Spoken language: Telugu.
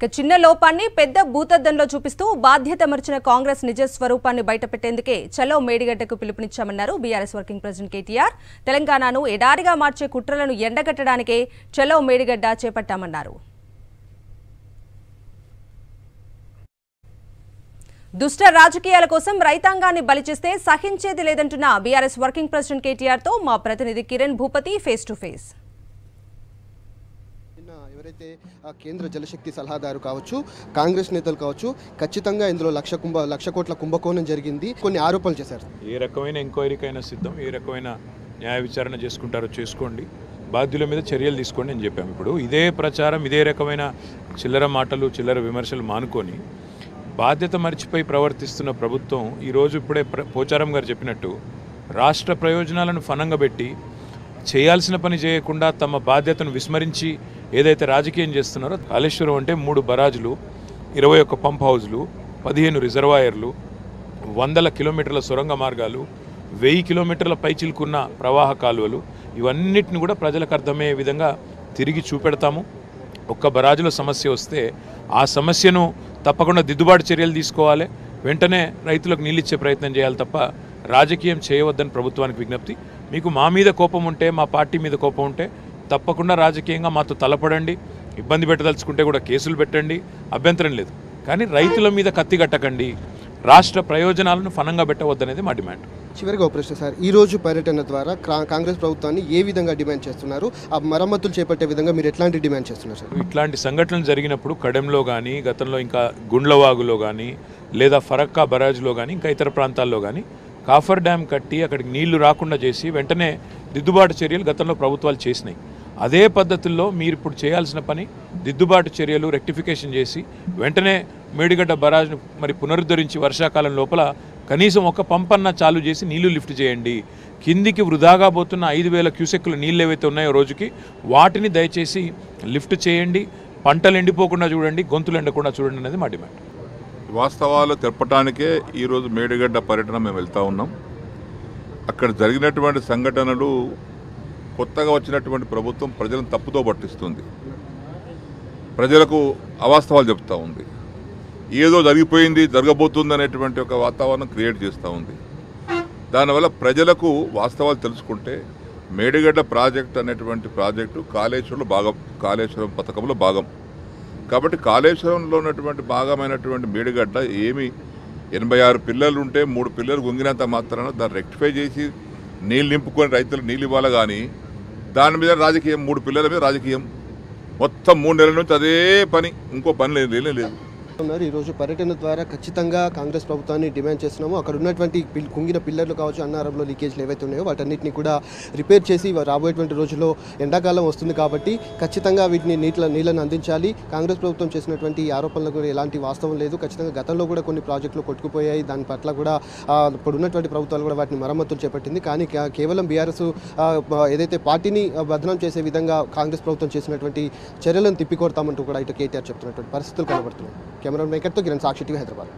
ఇక చిన్న లోపాన్ని పెద్ద భూతద్దంలో చూపిస్తూ బాధ్యత మరిచిన కాంగ్రెస్ నిజ స్వరూపాన్ని బయటపెట్టేందుకే చలో మేడిగడ్డకు పిలుపునిచ్చామన్నారు బీఆర్ఎస్ వర్కింగ్ ప్రెసిడెంట్ కేటీఆర్. తెలంగాణను ఎడారిగా మార్చే కుట్రలను ఎండగట్టడానికే చలో మేడిగడ్డ చేపట్టామన్నారు. దుష్ట రాజకీయాల కోసం రైతాంగాన్ని బలిచిస్తే సహించేది లేదంటున్న బీఆర్ఎస్ వర్కింగ్ ప్రెసిడెంట్ కేటీఆర్తో మా ప్రతినిధి Kiran Bhupathi face to face. నిన్న ఎవరైతే ఆ కేంద్ర జలశక్తి సలహాదారు కావచ్చు కాంగ్రెస్ నేతలు కావచ్చు ఖచ్చితంగా ఇందులో లక్ష కుంభ లక్ష కోట్ల కుంభకోణం జరిగింది. కొన్ని ఆరోపణలు చేశారు. ఏ రకమైన ఎంక్వైరీకైనా సిద్ధం ఏ రకమైన న్యాయ విచారణ చేసుకుంటారో చేసుకోండి. బాధ్యుల మీద చర్యలు తీసుకోండి అని చెప్పాము ఇప్పుడు. ఇదే ప్రచారం ఇదే రకమైన చిల్లర మాటలు చిల్లర విమర్శలు మానుకొని బాధ్యత మర్చిపోయి ప్రవర్తిస్తున్న ప్రభుత్వం ఈరోజు ఇప్పుడే ప్ర- పోచారం గారు చెప్పినట్టు రాష్ట్ర ప్రయోజనాలను ఫనంగా పెట్టి చేయాల్సిన పని చేయకుండా తమ బాధ్యతను విస్మరించి ఏదైతే రాజకీయం చేస్తున్నారో కాళేశ్వరం అంటే మూడు బరాజులు ఇరవై ఒక్క పంప్ హౌజ్లు పదిహేను రిజర్వాయర్లు వందల కిలోమీటర్ల సొరంగ మార్గాలు వెయ్యి కిలోమీటర్ల పైచిలుకున్న ప్రవాహ కాలువలు ఇవన్నిటిని కూడా ప్రజలకు అర్థమయ్యే విధంగా తిరిగి చూపెడతాము. ఒక్క బరాజులో సమస్య వస్తే ఆ సమస్యను తప్పకుండా దిద్దుబాటు చర్యలు తీసుకోవాలి. వెంటనే రైతులకు నీళ్ళిచ్చే ప్రయత్నం చేయాలి తప్ప రాజకీయం చేయవద్దని ప్రభుత్వానికి విజ్ఞప్తి. మీకు మా మీద కోపం ఉంటే మా పార్టీ మీద కోపం ఉంటే తప్పకుండా రాజకీయంగా మాతో తలపడండి ఇబ్బంది పెట్టదలుచుకుంటే కూడా కేసులు పెట్టండి అభ్యంతరం లేదు. కానీ రైతుల మీద కత్తి కట్టకండి రాష్ట్ర ప్రయోజనాలను ఫనంగా పెట్టవద్దనేది మా డిమాండ్. చివరిగా ఒక ప్రశ్న సార్ ఈ రోజు పర్యటన ద్వారా కాంగ్రెస్ ప్రభుత్వాన్ని ఏ విధంగా డిమాండ్ చేస్తున్నారు? ఆ మరమ్మతులు చేపట్టే విధంగా మీరు ఎట్లాంటి డిమాండ్ చేస్తున్నారు సార్? ఇట్లాంటి సంఘటనలు జరిగినప్పుడు కడెంలో కానీ గతంలో ఇంకా గుండ్లవాగులో కానీ లేదా ఫరక్కా బరాజ్లో కానీ ఇంకా ఇతర ప్రాంతాల్లో కానీ కాఫర్ డ్యామ్ కట్టి అక్కడికి నీళ్ళు రాకుండా చేసి వెంటనే దిద్దుబాటు చర్యలు గతంలో ప్రభుత్వాలు చేసినాయి. అదే పద్ధతుల్లో మీరు ఇప్పుడు చేయాల్సిన పని దిద్దుబాటు చర్యలు రెక్టిఫికేషన్ చేసి వెంటనే మేడిగడ్డ బరాజ్ను మరి పునరుద్ధరించి వర్షాకాలం లోపల కనీసం ఒక పంపన్న చాలు చేసి నీళ్ళు లిఫ్ట్ చేయండి. కిందికి వృధాగా పోతున్న ఐదు వేల క్యూసెక్కుల నీళ్ళు ఏవైతే ఉన్నాయో రోజుకి వాటిని దయచేసి లిఫ్ట్ చేయండి. పంటలు ఎండిపోకుండా చూడండి గొంతులు ఎండకుండా చూడండి అనేది మా డిమాండ్. వాస్తవాలు తెలపటానికే ఈరోజు మేడిగడ్డ పర్యటన మేము వెళ్తూ ఉన్నాం. అక్కడ జరిగినటువంటి సంఘటనలు కొత్తగా వచ్చినటువంటి ప్రభుత్వం ప్రజలను తప్పుతో పట్టిస్తుంది. ప్రజలకు అవాస్తవాలు చెప్తూ ఉంది. ఏదో జరిగిపోయింది జరగబోతుంది అనేటువంటి ఒక వాతావరణం క్రియేట్ చేస్తూ ఉంది. దానివల్ల ప్రజలకు వాస్తవాలు తెలుసుకుంటే మేడిగడ్డ ప్రాజెక్ట్ అనేటువంటి ప్రాజెక్టు కాళేశ్వరంలో భాగం కాళేశ్వరం పథకంలో భాగం. కాబట్టి కాళేశ్వరంలో ఉన్నటువంటి భాగమైనటువంటి మేడిగడ్డ ఏమి ఎనభై ఆరు పిల్లలు ఉంటే మూడు పిల్లలు గుంగినంత మాత్రాన దాన్ని రెక్టిఫై చేసి నీళ్ళు నింపుకొని రైతులు నీళ్ళు ఇవ్వాలి కానీ దాని మీద రాజకీయం మూడు పిల్లల మీద రాజకీయం. మొత్తం మూడు నెలల నుంచి అదే పని. ఇంకో పని లేదు లేనే లేదు. ఉన్నారు. ఈ రోజు పర్యటన ద్వారా ఖచ్చితంగా కాంగ్రెస్ ప్రభుత్వాన్ని డిమాండ్ చేస్తున్నాము. అక్కడ ఉన్నటువంటి కుంగిన పిల్లర్లు కావచ్చు అన్నారంలో లీకేజ్లు ఏవైతే ఉన్నాయో వాటన్నిటిని కూడా రిపేర్ చేసి రాబోయేటువంటి రోజుల్లో ఎండాకాలం వస్తుంది కాబట్టి ఖచ్చితంగా వీటిని నీటిల నీళ్ళను అందించాలి. కాంగ్రెస్ ప్రభుత్వం చేసినటువంటి ఈ కూడా ఎలాంటి వాస్తవం లేదు. ఖచ్చితంగా గతంలో కూడా కొన్ని ప్రాజెక్టులు కొట్టుకుపోయాయి. దాని పట్ల కూడా ఇప్పుడు ఉన్నటువంటి ప్రభుత్వాలు కూడా వాటిని మరమ్మతులు చేపట్టింది. కానీ కేవలం బీఆర్ఎస్ ఏదైతే పార్టీని బదనం చేసే విధంగా కాంగ్రెస్ ప్రభుత్వం చేసినటువంటి చర్యలను తిప్పికొడతామంటూ కూడా ఇటు కేటీఆర్ చెప్తున్నటువంటి పరిస్థితులు కనబడుతున్నాయి. కెమెరా మేకర్తో కిరణ్ సాక్షి టీవీ హైదరాబాద్